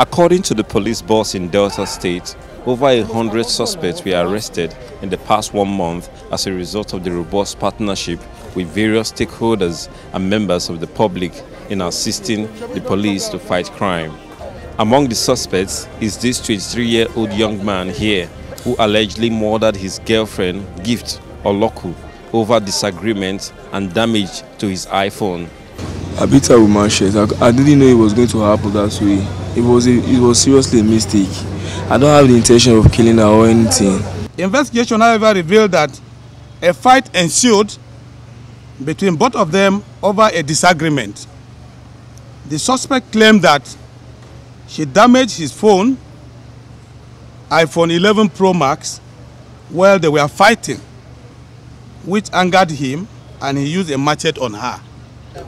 According to the police boss in Delta State, over a hundred suspects were arrested in the past one month as a result of the robust partnership with various stakeholders and members of the public in assisting the police to fight crime. Among the suspects is this 23-year-old young man here who allegedly murdered his girlfriend, Gift Oloku, over disagreement and damage to his iPhone. With machete. I, I didn't know it was going to happen that way. It was a, it was seriously a mistake. I don't have the intention of killing her or anything. Investigation, however, revealed that a fight ensued between both of them over a disagreement. The suspect claimed that she damaged his phone, iPhone 11 Pro Max, while they were fighting, which angered him and he used a machete on her.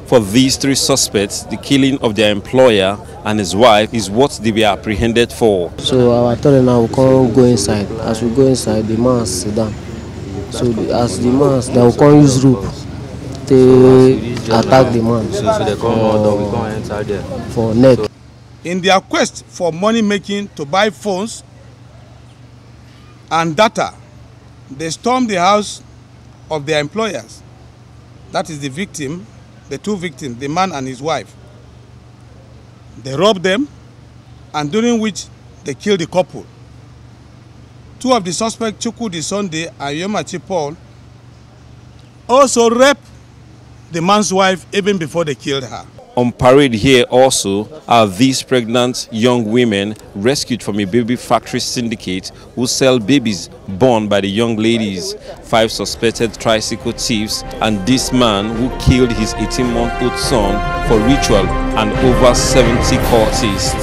For these three suspects, the killing of their employer and his wife is what they were apprehended for. So our attorney now will come go inside. As we go inside, the man sit down. So the, as the man, they will come use rope to attack the man. So, so they come out, we come inside there. For neck. In their quest for money making to buy phones and data, they stormed the house of their employers. That is the victim, the two victims, the man and his wife. They robbed them, and during which they killed the couple. Two of the suspects, Chukwudi Sunday and Yomachi Paul, also raped the man's wife even before they killed her. On parade here also are these pregnant young women rescued from a baby factory syndicate who sell babies born by the young ladies, five suspected tricycle thieves, and this man who killed his 18-month-old son for ritual and over 70 cultists.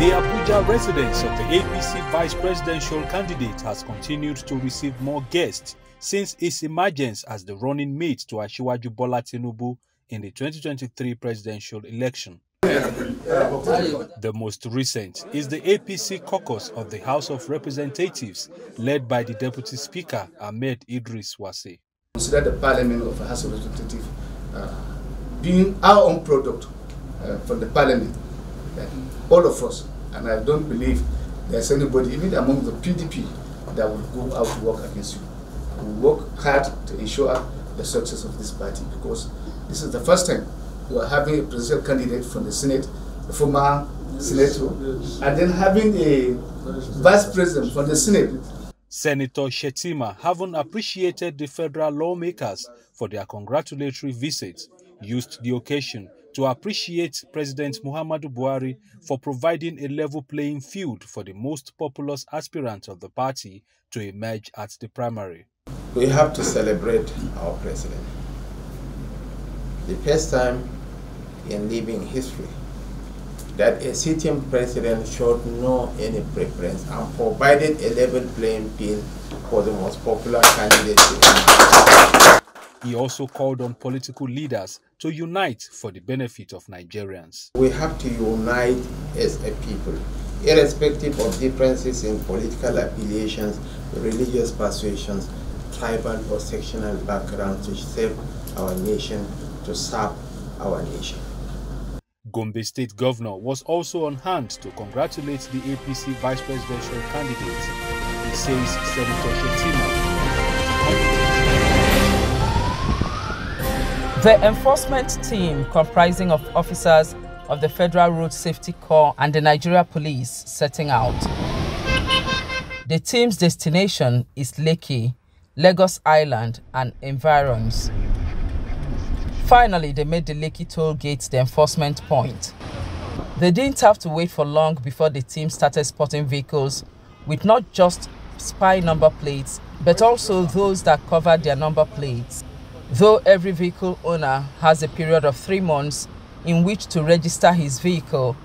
The Abuja residence of the APC vice presidential candidate has continued to receive more guests since its emergence as the running mate to Asiwaju Bola Tinubu in the 2023 presidential election. The most recent is the APC caucus of the House of Representatives, led by the Deputy Speaker Ahmed Idris Wase. Consider the Parliament of the House of Representatives uh, being our own product uh, from the Parliament. Uh, all of us, and I don't believe there's anybody, even among the PDP, that will go out to work against you. We work hard to ensure the success of this party because this is the first time we are having a presidential candidate from the Senate, the former senator, and then having a vice president from the Senate. Senator Shettima, having appreciated the federal lawmakers for their congratulatory visit, used the occasion to appreciate President Muhammadu Buhari for providing a level playing field for the most populous aspirant of the party to emerge at the primary. We have to celebrate our president. The first time in living history that a sitting president showed no any preference and provided a level playing field for the most popular candidate. He also called on political leaders to unite for the benefit of Nigerians. We have to unite as a people, irrespective of differences in political affiliations, religious persuasions, tribal or sectional backgrounds to save our nation, to serve our nation. Gombe State Governor was also on hand to congratulate the APC vice presidential candidate. He says Senator Shettima The enforcement team, comprising of officers of the Federal Road Safety Corps and the Nigeria Police, setting out. The team's destination is Lekki, Lagos Island, and environs. Finally, they made the Lekki toll gate the enforcement point. They didn't have to wait for long before the team started spotting vehicles with not just spy number plates, but also those that covered their number plates. Though every vehicle owner has a period of three months in which to register his vehicle,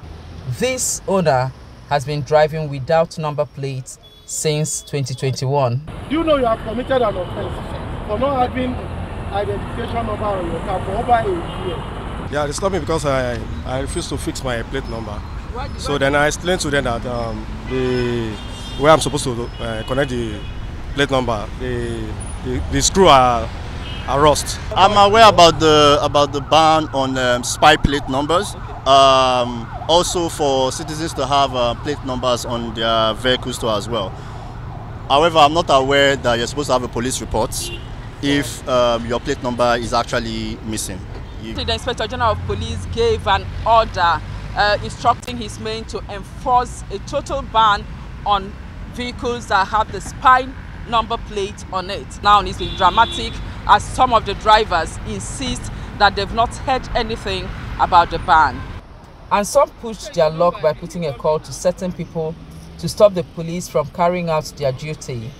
this owner has been driving without number plates since 2021. Do you know you have committed an offense for not having identification number on your car for over a year? Yeah, they stopped me because I, I refused to fix my plate number. So then I explained to them that um, the where I'm supposed to uh, connect the plate number, the, the, the screw are are rust. I'm aware about the about the ban on um, spy plate numbers, um, also for citizens to have uh, plate numbers on their vehicles too as well. However, I'm not aware that you're supposed to have a police report if um, your plate number is actually missing. You the Inspector General of Police gave an order uh, instructing his men to enforce a total ban on vehicles that have the spine number plate on it. Now it's been dramatic as some of the drivers insist that they've not heard anything about the ban. And some pushed their luck by putting a call to certain people to stop the police from carrying out their duty.